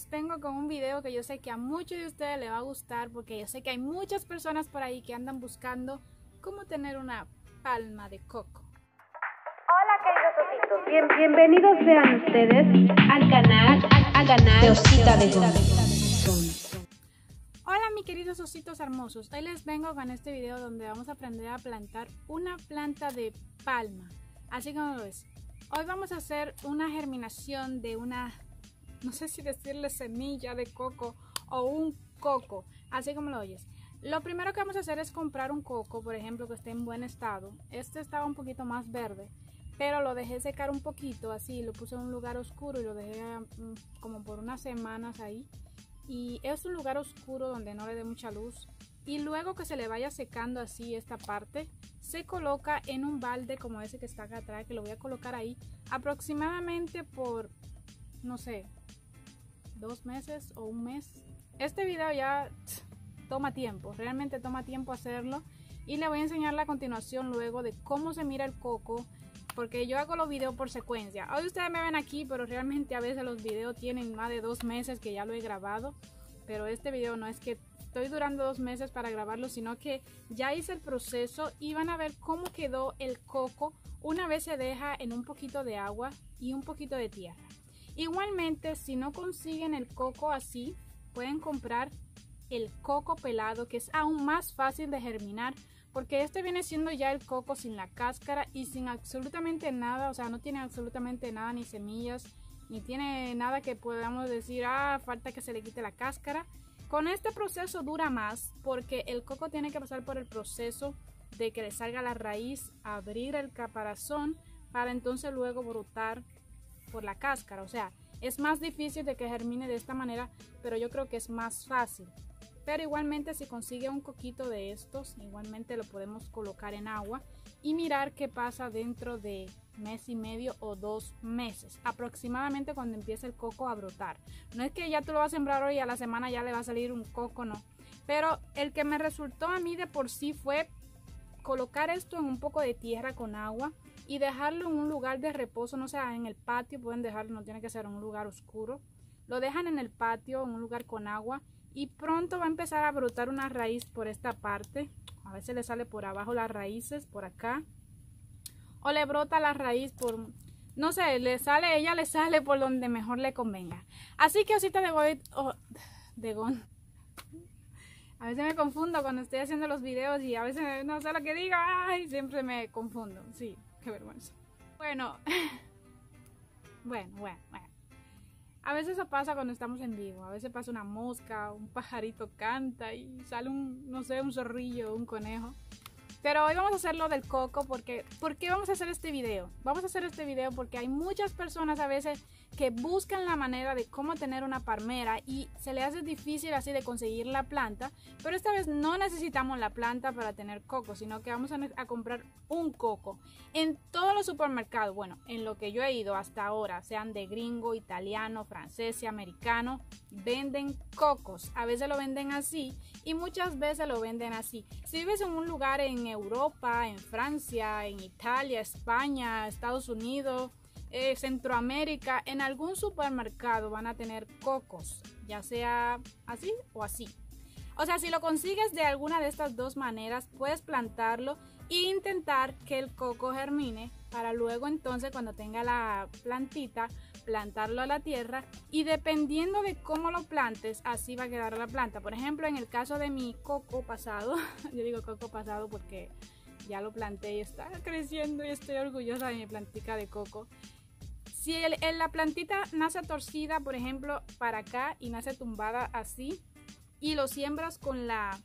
les vengo con un video que yo sé que a muchos de ustedes les va a gustar porque yo sé que hay muchas personas por ahí que andan buscando cómo tener una palma de coco. Hola queridos ositos, Bien, bienvenidos sean ustedes al canal, al canal de Osita de Gon. Hola mis queridos ositos hermosos, hoy les vengo con este video donde vamos a aprender a plantar una planta de palma, así como lo ves. Hoy vamos a hacer una germinación de una no sé si decirle semilla de coco o un coco, así como lo oyes. Lo primero que vamos a hacer es comprar un coco, por ejemplo, que esté en buen estado. Este estaba un poquito más verde, pero lo dejé secar un poquito, así, lo puse en un lugar oscuro y lo dejé mm, como por unas semanas ahí. Y es un lugar oscuro donde no le dé mucha luz. Y luego que se le vaya secando así esta parte, se coloca en un balde como ese que está acá atrás, que lo voy a colocar ahí aproximadamente por, no sé, dos meses o un mes. Este video ya toma tiempo, realmente toma tiempo hacerlo y le voy a enseñar la continuación luego de cómo se mira el coco porque yo hago los videos por secuencia. Hoy ustedes me ven aquí, pero realmente a veces los videos tienen más de dos meses que ya lo he grabado. Pero este video no es que estoy durando dos meses para grabarlo, sino que ya hice el proceso y van a ver cómo quedó el coco una vez se deja en un poquito de agua y un poquito de tierra. Igualmente, si no consiguen el coco así, pueden comprar el coco pelado, que es aún más fácil de germinar, porque este viene siendo ya el coco sin la cáscara y sin absolutamente nada, o sea, no tiene absolutamente nada, ni semillas, ni tiene nada que podamos decir, ah, falta que se le quite la cáscara. Con este proceso dura más porque el coco tiene que pasar por el proceso de que le salga la raíz, abrir el caparazón para entonces luego brotar por la cáscara. O sea, es más difícil de que germine de esta manera, pero yo creo que es más fácil. Pero igualmente si consigue un coquito de estos, igualmente lo podemos colocar en agua y mirar qué pasa dentro de mes y medio o dos meses, aproximadamente cuando empiece el coco a brotar. No es que ya tú lo vas a sembrar hoy a la semana ya le va a salir un coco, no. Pero el que me resultó a mí de por sí fue colocar esto en un poco de tierra con agua y dejarlo en un lugar de reposo, no sea en el patio, pueden dejarlo, no tiene que ser en un lugar oscuro. Lo dejan en el patio, en un lugar con agua y pronto va a empezar a brotar una raíz por esta parte. A veces le sale por abajo las raíces, por acá. O le brota la raíz por, no sé, le sale, ella le sale por donde mejor le convenga. Así que osita de goit, oh, de gon. A veces me confundo cuando estoy haciendo los videos y a veces no sé lo que diga, ay, siempre me confundo, sí. Qué vergüenza. Bueno, bueno, bueno, bueno. A veces eso pasa cuando estamos en vivo. A veces pasa una mosca, un pajarito canta y sale un, no sé, un zorrillo, un conejo. Pero hoy vamos a hacer lo del coco porque, ¿por qué vamos a hacer este video? Vamos a hacer este video porque hay muchas personas a veces que buscan la manera de cómo tener una palmera y se le hace difícil así de conseguir la planta, pero esta vez no necesitamos la planta para tener coco, sino que vamos a, comprar un coco. En todos los supermercados, bueno, en lo que yo he ido hasta ahora, sean de gringo, italiano, francés y americano, venden cocos. A veces lo venden así y muchas veces lo venden así. Si vives en un lugar en Europa, en Francia, en Italia, España, Estados Unidos, eh, Centroamérica, en algún supermercado van a tener cocos, ya sea así o así. O sea, si lo consigues de alguna de estas dos maneras, puedes plantarlo e intentar que el coco germine para luego entonces cuando tenga la plantita plantarlo a la tierra y dependiendo de cómo lo plantes así va a quedar la planta por ejemplo en el caso de mi coco pasado yo digo coco pasado porque ya lo planté y está creciendo y estoy orgullosa de mi plantica de coco si la plantita nace torcida, por ejemplo, para acá y nace tumbada así, y lo siembras con la,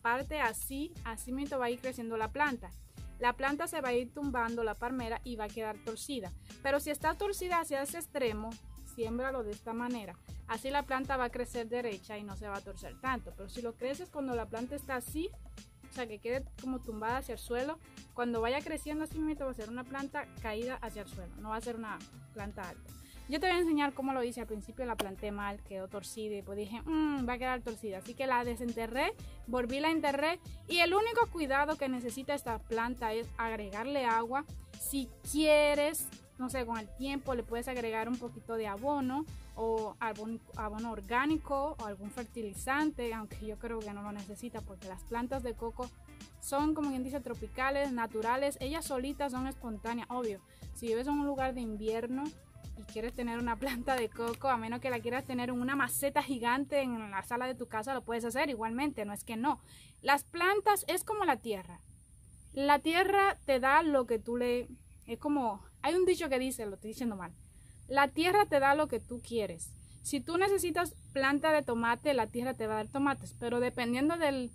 parte así, así mismo va a ir creciendo la planta. La planta se va a ir tumbando la palmera y va a quedar torcida. Pero si está torcida hacia ese extremo, siémbralo de esta manera. Así la planta va a crecer derecha y no se va a torcer tanto. Pero si lo creces cuando la planta está así, o sea, que quede como tumbada hacia el suelo. Cuando vaya creciendo así mismo va a ser una planta caída hacia el suelo, no va a ser una planta alta. Yo te voy a enseñar cómo lo hice. Al principio la planté mal, quedó torcida y pues dije, mmm, va a quedar torcida. Así que la desenterré, volví la enterré y el único cuidado que necesita esta planta es agregarle agua. Si quieres no sé, con el tiempo le puedes agregar un poquito de abono o abono, abono orgánico o algún fertilizante, aunque yo creo que no lo necesita porque las plantas de coco son, como quien dice, tropicales, naturales. Ellas solitas son espontáneas, obvio. Si vives en un lugar de invierno y quieres tener una planta de coco, a menos que la quieras tener en una maceta gigante en la sala de tu casa, lo puedes hacer igualmente, no es que no. Las plantas es como la tierra. La tierra te da lo que tú le... Es como... Hay un dicho que dice, lo estoy diciendo mal. La tierra te da lo que tú quieres. Si tú necesitas planta de tomate, la tierra te va a dar tomates, pero dependiendo del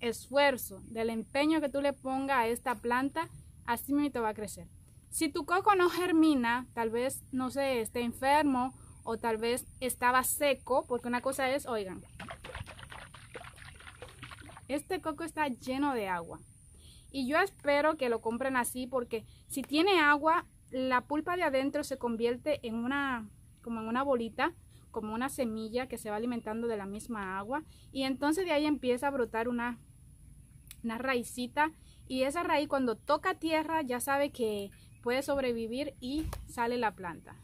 esfuerzo, del empeño que tú le pongas a esta planta, así mismo te va a crecer. Si tu coco no germina, tal vez, no sé, esté enfermo o tal vez estaba seco, porque una cosa es, oigan, este coco está lleno de agua. Y yo espero que lo compren así porque si tiene agua, la pulpa de adentro se convierte en una, como en una bolita, como una semilla que se va alimentando de la misma agua. Y entonces de ahí empieza a brotar una, una raicita. Y esa raíz cuando toca tierra ya sabe que puede sobrevivir y sale la planta.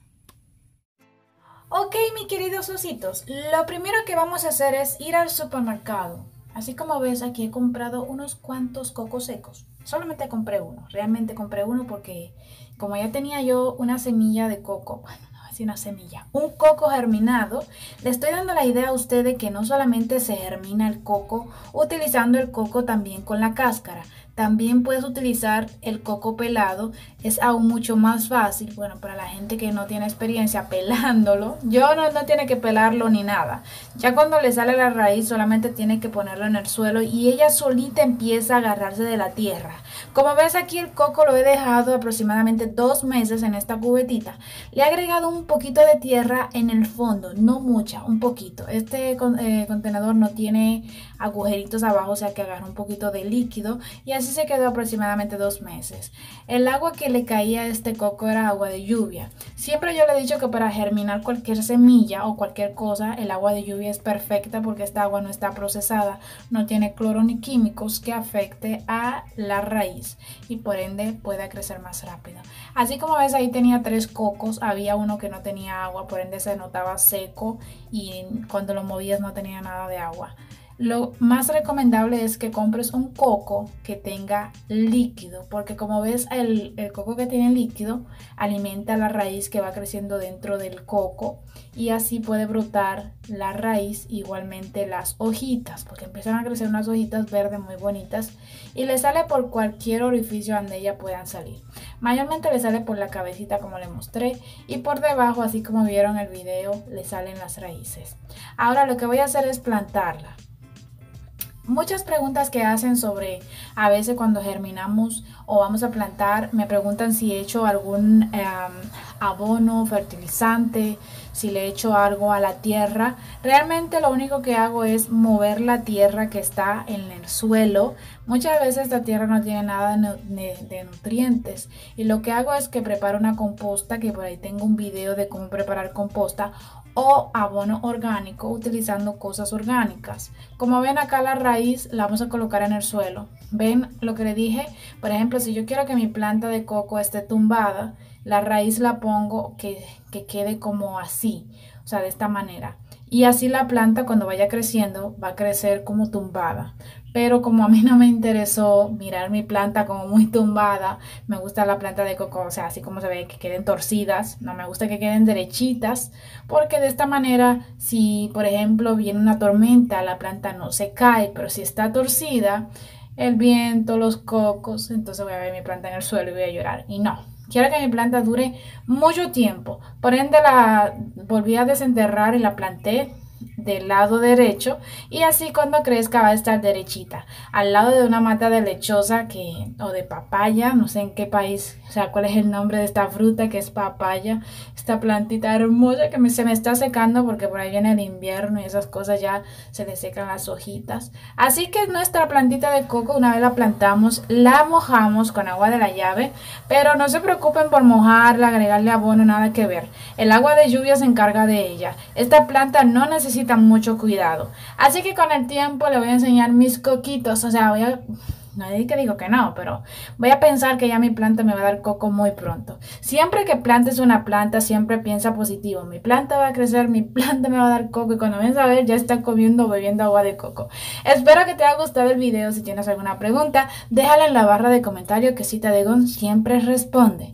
Ok, mis queridos ositos, lo primero que vamos a hacer es ir al supermercado. Así como ves, aquí he comprado unos cuantos cocos secos. Solamente compré uno, realmente compré uno porque como ya tenía yo una semilla de coco, bueno, no es una semilla, un coco germinado, le estoy dando la idea a ustedes que no solamente se germina el coco utilizando el coco también con la cáscara, también puedes utilizar el coco pelado, es aún mucho más fácil, bueno, para la gente que no tiene experiencia pelándolo, yo no, no tiene que pelarlo ni nada. Ya cuando le sale la raíz solamente tiene que ponerlo en el suelo y ella solita empieza a agarrarse de la tierra. Como ves aquí el coco lo he dejado aproximadamente dos meses en esta cubetita. Le he agregado un poquito de tierra en el fondo, no mucha, un poquito. Este eh, contenedor no tiene agujeritos abajo, o sea que agarra un poquito de líquido y así se quedó aproximadamente dos meses. El agua que le caía a este coco era agua de lluvia. Siempre yo le he dicho que para germinar cualquier semilla o cualquier cosa, el agua de lluvia es perfecta porque esta agua no está procesada, no tiene cloro ni químicos que afecte a la raíz y por ende puede crecer más rápido. Así como ves ahí tenía tres cocos, había uno que no tenía agua, por ende se notaba seco y cuando lo movías no tenía nada de agua. Lo más recomendable es que compres un coco que tenga líquido, porque como ves el, coco que tiene líquido alimenta la raíz que va creciendo dentro del coco y así puede brotar la raíz, igualmente las hojitas, porque empiezan a crecer unas hojitas verdes muy bonitas y le sale por cualquier orificio donde ellas puedan salir. Mayormente le sale por la cabecita como le mostré y por debajo, así como vieron el video, le salen las raíces. Ahora lo que voy a hacer es plantarla. Muchas preguntas que hacen sobre a veces cuando germinamos o vamos a plantar, me preguntan si he hecho algún em, abono, fertilizante, si le he hecho algo a la tierra. Realmente lo único que hago es mover la tierra que está en el suelo. Muchas veces la tierra no tiene nada de nutrientes y lo que hago es que preparo una composta, que por ahí tengo un video de cómo preparar composta o abono orgánico utilizando cosas orgánicas. Como ven acá la raíz la vamos a colocar en el suelo. Ven lo que le dije, por ejemplo si yo quiero que mi planta de coco esté tumbada, la raíz la pongo que, que quede como así, o sea de esta manera. Y así la planta cuando vaya creciendo va a crecer como tumbada pero como a mí no me interesó mirar mi planta como muy tumbada, me gusta la planta de coco, o sea, así como se ve, que queden torcidas, no me gusta que queden derechitas, porque de esta manera, si por ejemplo viene una tormenta, la planta no se cae, pero si está torcida, el viento, los cocos, entonces voy a ver mi planta en el suelo y voy a llorar. Y no, quiero que mi planta dure mucho tiempo. Por ende la volví a desenterrar y la planté del lado derecho y así cuando crezca va a estar derechita. Al lado de una mata de lechosa que o de papaya no sé en qué país o sea cuál es el nombre de esta fruta que es papaya esta plantita hermosa que se me está secando porque por ahí viene el invierno y esas cosas ya se le secan las hojitas. Así que nuestra plantita de coco una vez la plantamos la mojamos con agua de la llave pero no se preocupen por mojarla agregarle abono nada que ver. El agua de lluvia se encarga de ella. Esta planta no necesita mucho cuidado. Así que con el tiempo le voy a enseñar mis coquitos, o sea, voy a No que digo que no, pero voy a pensar que ya mi planta me va a dar coco muy pronto. Siempre que plantes una planta, siempre piensa positivo. Mi planta va a crecer, mi planta me va a dar coco y cuando vienes a ver ya está comiendo bebiendo agua de coco. Espero que te haya gustado el video. Si tienes alguna pregunta, déjala en la barra de comentarios que Cita de Gon siempre responde.